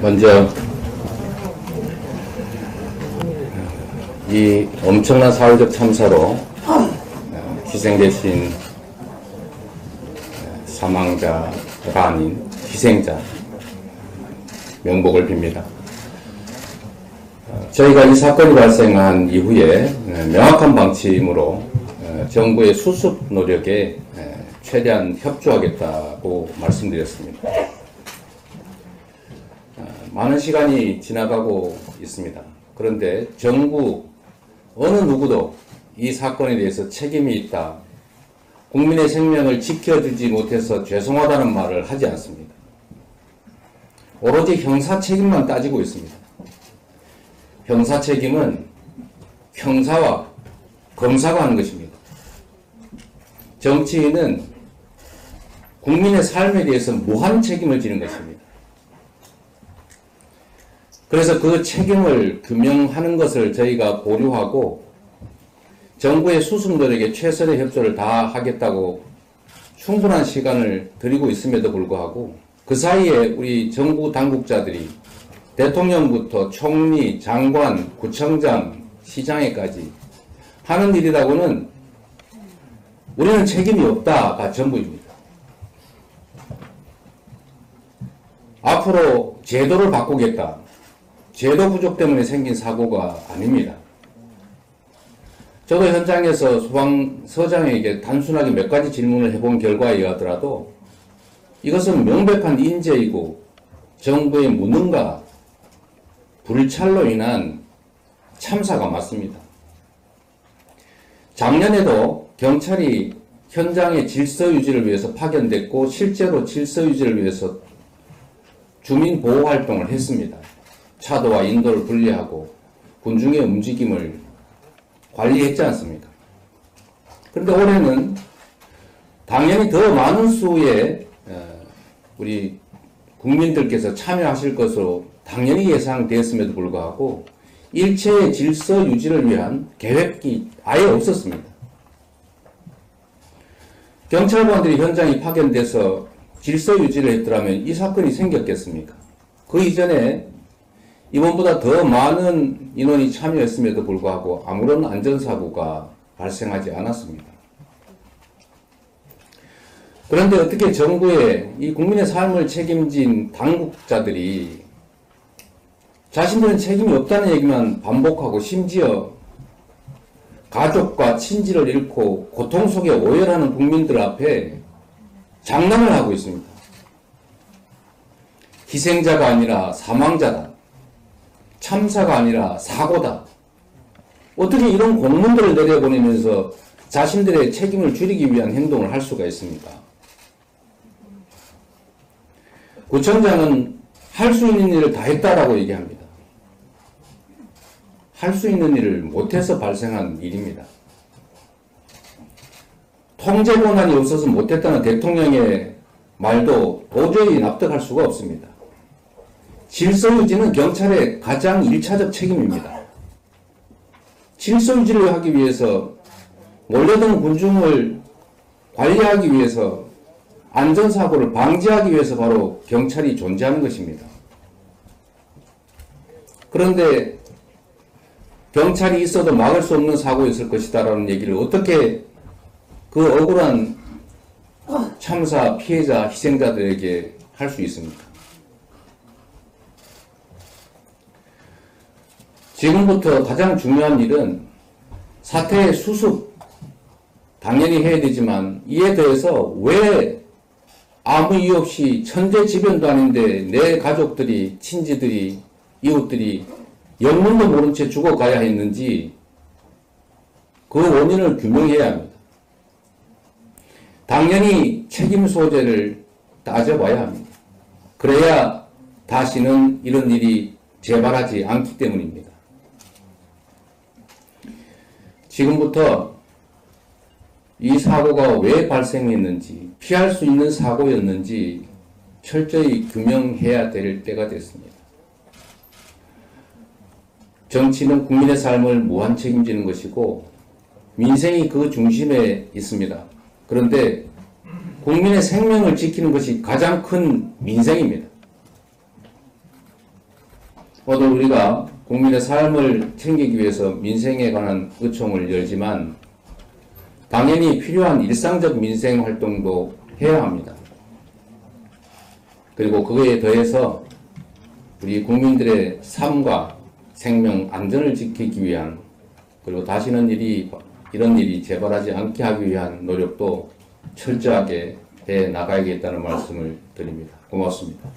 먼저 이 엄청난 사회적 참사로 희생되신 사망자가 아닌 희생자 명복을 빕니다. 저희가 이 사건이 발생한 이후에 명확한 방침으로 정부의 수습 노력에 최대한 협조하겠다고 말씀드렸습니다. 많은 시간이 지나가고 있습니다. 그런데 정부 어느 누구도 이 사건에 대해서 책임이 있다. 국민의 생명을 지켜주지 못해서 죄송하다는 말을 하지 않습니다. 오로지 형사 책임만 따지고 있습니다. 형사 책임은 형사와 검사가 하는 것입니다. 정치인은 국민의 삶에 대해서 무한 책임을 지는 것입니다. 그래서 그 책임을 규명하는 것을 저희가 보류하고 정부의 노력에 최선의 협조를 다 하겠다고 충분한 시간을 드리고 있음에도 불구하고 그 사이에 우리 정부 당국자들이 대통령부터 총리, 장관, 구청장, 시장에까지 하는 일이라고는 우리는 책임이 없다가 전부입니다. 앞으로 제도를 바꾸겠다. 제도 부족 때문에 생긴 사고가 아닙니다. 저도 현장에서 소방서장에게 단순하게 몇 가지 질문을 해본 결과에 의하더라도 이것은 명백한 인재이고 정부의 무능과 불찰로 인한 참사가 맞습니다. 작년에도 경찰이 현장의 질서 유지를 위해서 파견됐고 실제로 질서 유지를 위해서 주민 보호 활동을 했습니다. 차도와 인도를 분리하고 군중의 움직임을 관리했지 않습니까? 그런데 올해는 당연히 더 많은 수의 어, 우리 국민들께서 참여하실 것으로 당연히 예상되었음에도 불구하고 일체의 질서 유지를 위한 계획이 아예 없었습니다. 경찰관들이 현장에 파견돼서 질서 유지를 했더라면 이 사건이 생겼겠습니까? 그 이전에 이번보다 더 많은 인원이 참여했음에도 불구하고 아무런 안전사고가 발생하지 않았습니다. 그런데 어떻게 정부의 이 국민의 삶을 책임진 당국자들이 자신들은 책임이 없다는 얘기만 반복하고 심지어 가족과 친지를 잃고 고통 속에 오열하는 국민들 앞에 장난을 하고 있습니다. 희생자가 아니라 사망자다. 참사가 아니라 사고다. 어떻게 이런 공문들을 내려보내면서 자신들의 책임을 줄이기 위한 행동을 할 수가 있습니까? 구청장은 할 수 있는 일을 다 했다라고 얘기합니다. 할 수 있는 일을 못해서 발생한 일입니다. 통제 권한이 없어서 못했다는 대통령의 말도 도저히 납득할 수가 없습니다. 질서 유지는 경찰의 가장 1차적 책임입니다. 질서 유지를 하기 위해서 몰려드는 군중을 관리하기 위해서 안전사고를 방지하기 위해서 바로 경찰이 존재하는 것입니다. 그런데 경찰이 있어도 막을 수 없는 사고였을 것이다라는 얘기를 어떻게 그 억울한 참사 피해자 희생자들에게 할 수 있습니까? 지금부터 가장 중요한 일은 사태의 수습 당연히 해야 되지만 이에 대해서 왜 아무 이유 없이 천재지변도 아닌데 내 가족들이 친지들이 이웃들이 영문도 모른 채 죽어가야 했는지 그 원인을 규명해야 합니다. 당연히 책임 소재를 따져봐야 합니다. 그래야 다시는 이런 일이 재발하지 않기 때문입니다. 지금부터 이 사고가 왜 발생했는지, 피할 수 있는 사고였는지 철저히 규명해야 될 때가 됐습니다. 정치는 국민의 삶을 무한 책임지는 것이고 민생이 그 중심에 있습니다. 그런데 국민의 생명을 지키는 것이 가장 큰 민생입니다. 오늘 우리가 국민의 삶을 챙기기 위해서 민생에 관한 의총을 열지만 당연히 필요한 일상적 민생 활동도 해야 합니다. 그리고 그거에 더해서 우리 국민들의 삶과 생명 안전을 지키기 위한 그리고 다시는 일이 이런 일이 재발하지 않게 하기 위한 노력도 철저하게 해 나가야겠다는 말씀을 드립니다. 고맙습니다.